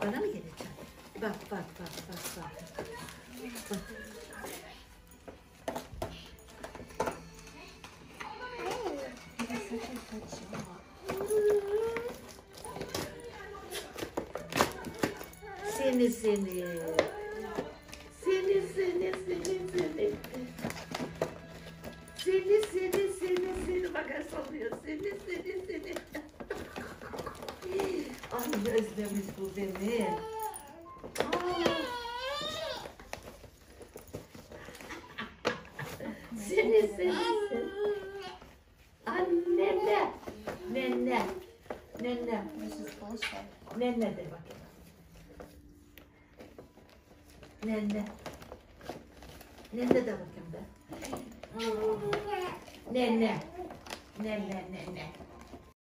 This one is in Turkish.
Bana mı geleceksin? Bak bak bak bak bak. Bak. Seni seni. Seni seni seni seni. Seni seni seni seni bakar sallıyor. Seni seni seni. Ay özlemiş bu beni. Aa. Seni seni seni. Annene. Nenne. Nenne. Nenne de bakayım. Nenne. Nenne de bakayım be. Nenne. Nenne nenne.